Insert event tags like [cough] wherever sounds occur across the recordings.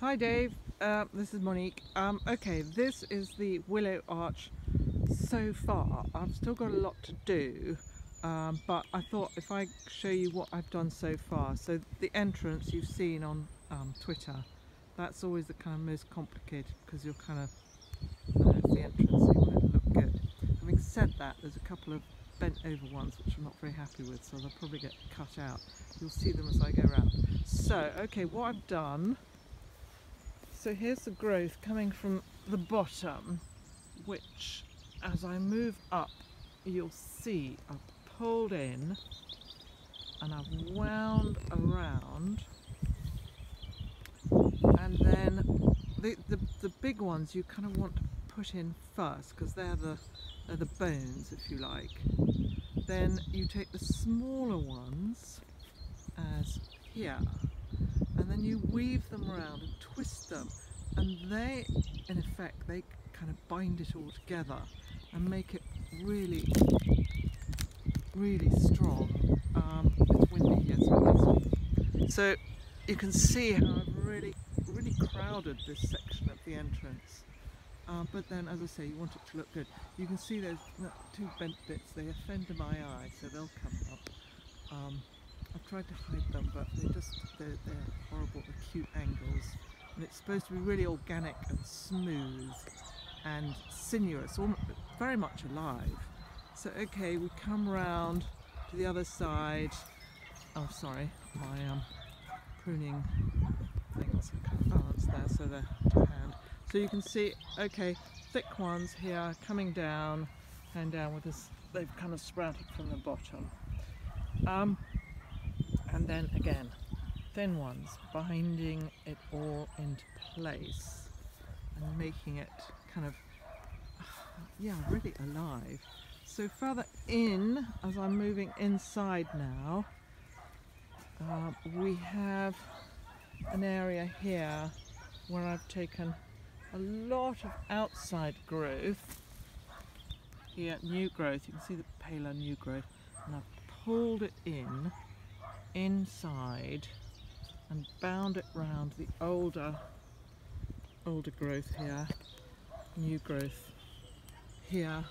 Hi Dave, uh, this is Monique. Um, okay, this is the Willow Arch so far. I've still got a lot to do, um, but I thought if I show you what I've done so far. So the entrance you've seen on um, Twitter, that's always the kind of most complicated because you're kind of, it's the entrance, so you want it to look good. Having said that, there's a couple of bent over ones which I'm not very happy with, so they'll probably get cut out. You'll see them as I go around. So, okay, what I've done so here's the growth coming from the bottom, which as I move up, you'll see I've pulled in and I've wound around and then the, the, the big ones you kind of want to put in first because they're the, they're the bones if you like. Then you take the smaller ones as here and then you weave them around twist them and they in effect they kind of bind it all together and make it really really strong um, it's windy so, you can see how I've really really crowded this section of the entrance. Uh, but then as I say you want it to look good. You can see those two bent bits. They offend my eye so they'll come up. Um, I've tried to hide them, but they're just, they're, they're horrible acute angles. And it's supposed to be really organic and smooth and sinuous, very much alive. So, okay, we come round to the other side. Oh, sorry, my um, pruning things kind of balanced there, so they're hand. So you can see, okay, thick ones here coming down and down with this, they've kind of sprouted from the bottom. Um, and then again thin ones binding it all into place and making it kind of [sighs] yeah really alive. So further in as I'm moving inside now uh, we have an area here where I've taken a lot of outside growth. Here new growth. You can see the paler new growth. And I've pulled it in inside and bound it round the older older growth here new growth here.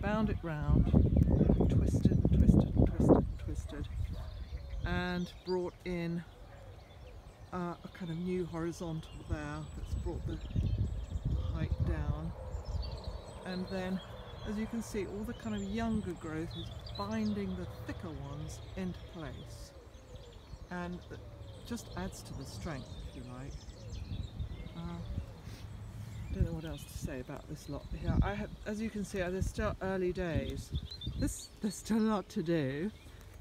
Bound it round twisted and twisted and twisted and twisted and brought in uh, a kind of new horizontal there that's brought the height down. And then as you can see all the kind of younger growth is binding the thicker ones into place. And just adds to the strength if you like. Uh, don't know what else to say about this lot here. I have, as you can see, there's still early days. This, there's still a lot to do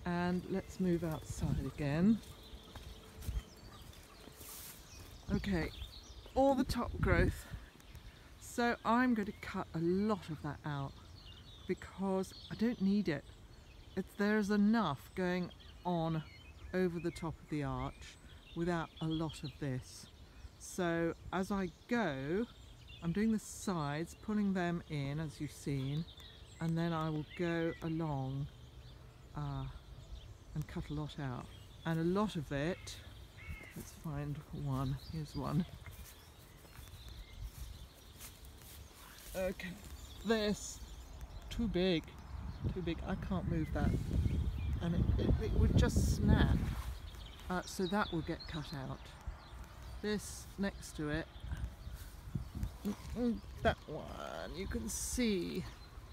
and let's move outside again. Okay, all the top growth. So I'm going to cut a lot of that out because I don't need it. There's enough going on over the top of the arch without a lot of this. So as I go, I'm doing the sides, pulling them in as you've seen, and then I will go along uh, and cut a lot out. And a lot of it, let's find one, here's one. Okay, this, too big, too big, I can't move that and it, it, it would just snap uh, so that will get cut out. This next to it that one you can see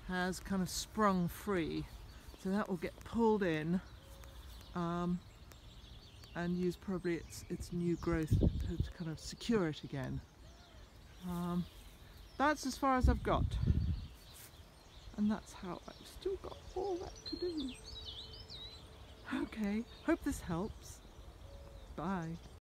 has kind of sprung free. So that will get pulled in um, and use probably its, its new growth to, to kind of secure it again. Um, that's as far as I've got. And that's how I've still got all that to do. Okay, hope this helps. Bye.